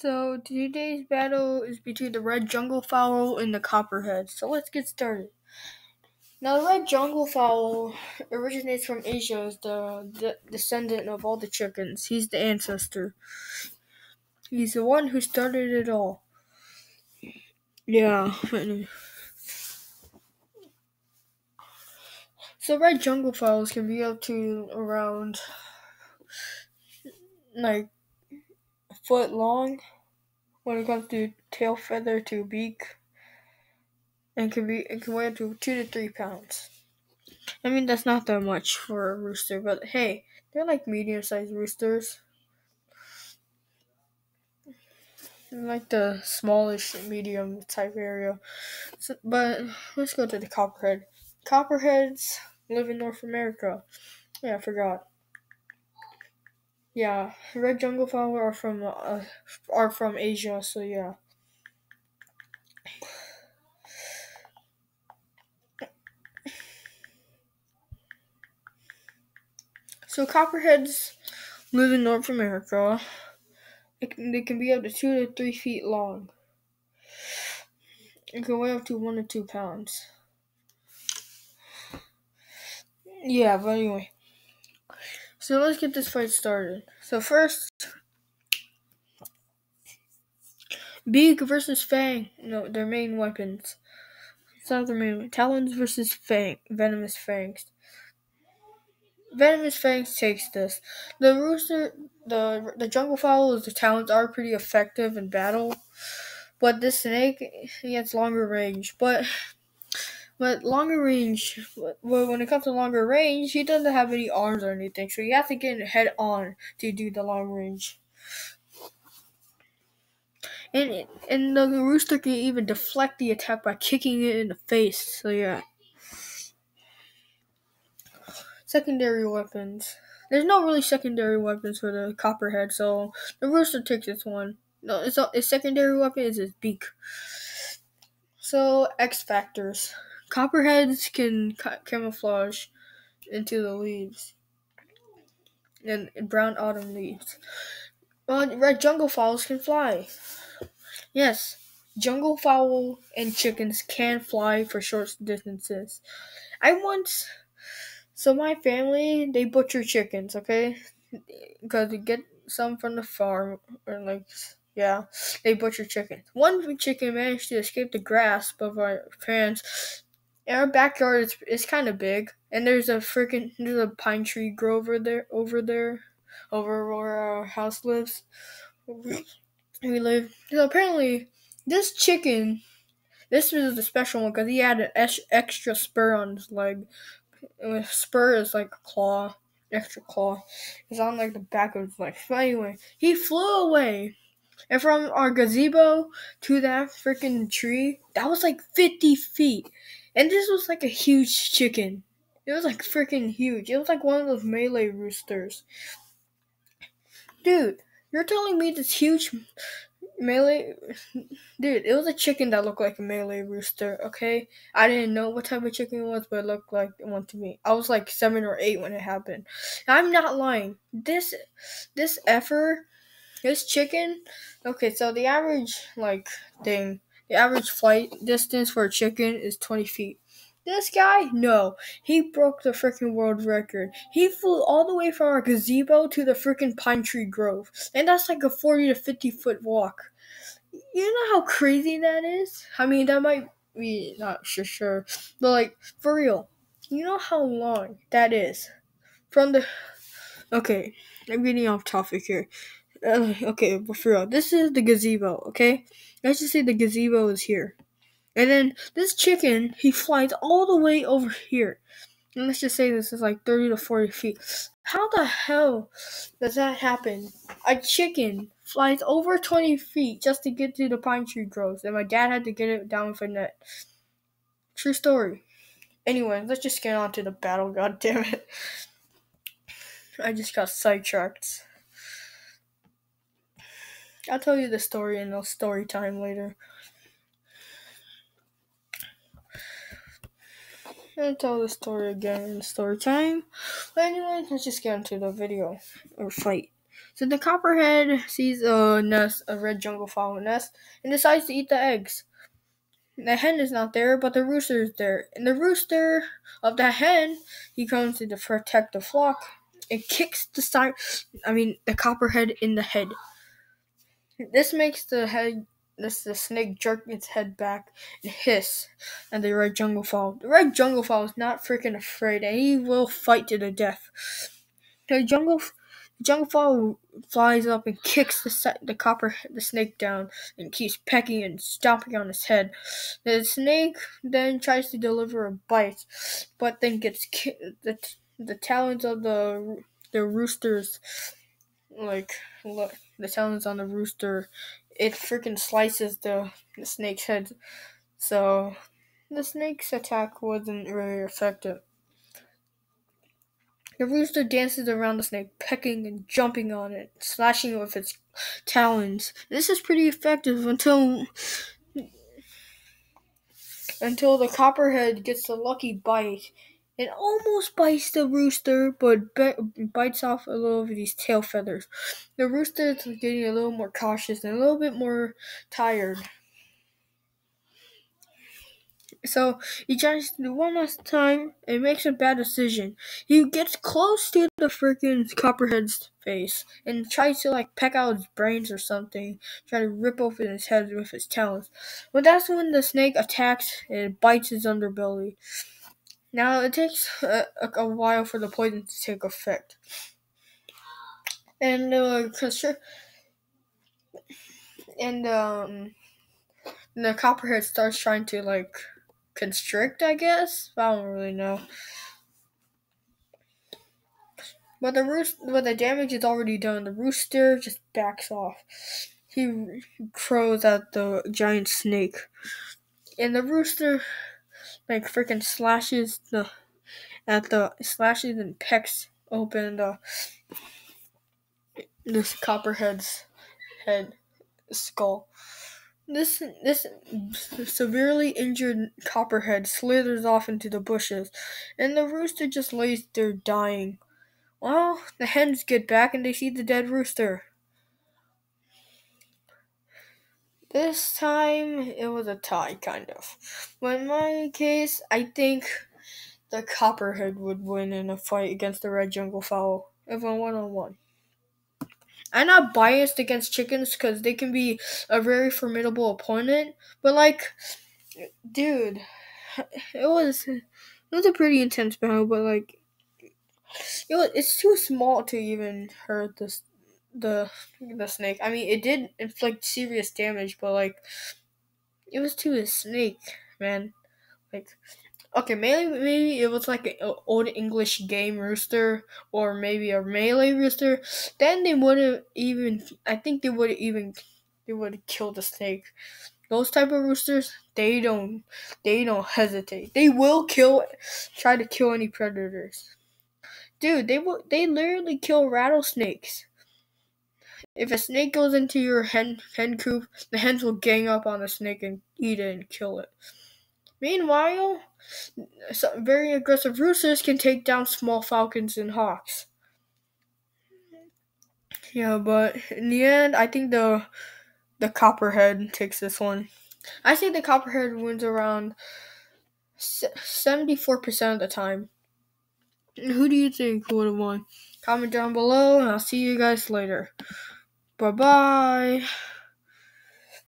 So today's battle is between the red jungle fowl and the copperhead. So let's get started. Now the red jungle fowl originates from Asia as the, the descendant of all the chickens. He's the ancestor. He's the one who started it all. Yeah. So red jungle fowls can be up to around like foot long when it comes to tail feather to beak and can be it can weigh up to two to three pounds. I mean that's not that much for a rooster, but hey, they're like medium sized roosters. like the smallish medium type area. So, but let's go to the copperhead. Copperheads live in North America. Yeah, I forgot. Yeah, red jungle fowl are from uh, are from Asia, so yeah. So copperheads live in North America. Can, they can be up to two to three feet long. It can weigh up to one to two pounds. Yeah, but anyway. So let's get this fight started. So first, Beak versus Fang. No, their main weapons. It's not their main. Talons versus Fang. Venomous Fangs. Venomous Fangs takes this. The rooster, the the jungle fowl, is the talons are pretty effective in battle, but this snake he has longer range. But but longer range, when it comes to longer range, he doesn't have any arms or anything, so you have to get head on to do the long range. And and the rooster can even deflect the attack by kicking it in the face. So yeah. Secondary weapons. There's no really secondary weapons for the copperhead, so the rooster takes this one. No, it's a, its secondary weapon is its beak. So X factors. Copperheads can ca- camouflage into the leaves and brown autumn leaves. Well, red jungle fowls can fly. Yes, jungle fowl and chickens can fly for short distances. I once so my family they butcher chickens, okay? Because they get some from the farm or like yeah, they butcher chickens. One chicken managed to escape the grasp of our parents. Our backyard, is, it's kind of big, and there's a freaking there's a pine tree grove over there, over there, over where our house lives. We live. So apparently, this chicken, this was a special one because he had an extra spur on his leg spur is like a claw, extra claw. It's on like the back of his leg. But anyway, he flew away. And from our gazebo to that freaking tree, that was like 50 feet. And this was like a huge chicken. It was like freaking huge. It was like one of those Malay roosters. Dude, you're telling me this huge Malay, dude, it was a chicken that looked like a Malay rooster. Okay, I didn't know what type of chicken it was, but it looked like one to me. I was like seven or eight when it happened. I'm not lying. This, this effer, this chicken. Okay, so the average like thing, the average flight distance for a chicken is twenty feet. This guy, no, he broke the freaking world record. He flew all the way from our gazebo to the freaking pine tree grove, and that's like a 40 to 50 foot walk. You know how crazy that is? I mean, that might be not sure, sure, but like for real, you know how long that is from the. Okay, I'm getting off topic here. Uh, okay, but for real, this is the gazebo. Okay, let's just say the gazebo is here. And then this chicken, he flies all the way over here. And let's just say this is like 30 to 40 feet. How the hell does that happen? A chicken flies over 20 feet just to get to the pine tree groves, and my dad had to get it down with a net. True story. Anyway, let's just get on to the battle, god damn it. I just got sidetracked. I'll tell you the story in the story time later. I'll tell the story again in story time. But anyway, let's just get into the video or fight. So the copperhead sees a nest, a red jungle fowl nest, and decides to eat the eggs. The hen is not there, but the rooster is there. And the rooster of the hen, he comes to protect the flock and kicks the side, I mean, the copperhead in the head. This makes the head, this the snake jerk its head back and hiss at the red jungle fowl. The red jungle fowl is not freaking afraid, and he will fight to the death. The jungle the Jungle flies up and kicks the the copper the snake down and keeps pecking and stomping on his head. The snake then tries to deliver a bite, but then gets ki- the the talons of the the roosters like look the talons on the rooster it freaking slices the, the snake's head so the snake's attack wasn't really effective the rooster dances around the snake, pecking and jumping on it, slashing it with its talons. This is pretty effective until until the copperhead gets the lucky bite. It almost bites the rooster, but be- bites off a little of these tail feathers. The rooster is getting a little more cautious and a little bit more tired. So he tries to do one last time and makes a bad decision. He gets close to the freaking copperhead's face and tries to like peck out his brains or something, try to rip open his head with his talons. But that's when the snake attacks and bites his underbelly. Now it takes a, a while for the poison to take effect, and the uh, and um, the copperhead starts trying to like constrict, I guess. I don't really know. But the roost, but the damage is already done. The rooster just backs off. He crows at the giant snake, and the rooster, like freaking slashes the, at the slashes and pecks open the this copperhead's head skull. This this severely injured copperhead slithers off into the bushes, and the rooster just lays there dying. Well, the hens get back and they see the dead rooster. This time it was a tie, kind of. But in my case, I think the copperhead would win in a fight against the red jungle fowl if a one on one. I'm not biased against chickens because they can be a very formidable opponent, but like, dude, it was it was a pretty intense battle, but like, it was, it's too small to even hurt this the the snake. I mean, it did inflict serious damage, but like, it was to a snake, man. Like, Okay, maybe maybe it was like an old English game rooster or maybe a Malay rooster. Then they would have even. I think they would even. They would kill the snake. Those type of roosters, they don't. They don't hesitate. They will kill. Try to kill any predators. Dude, they will. They literally kill rattlesnakes. If a snake goes into your hen hen coop, the hens will gang up on the snake and eat it and kill it. Meanwhile, very aggressive roosters can take down small falcons and hawks. Yeah, but in the end, I think the the copperhead takes this one. I think the copperhead wins around seventy four percent of the time. Who do you think would have won? Comment down below, and I'll see you guys later. Bye bye.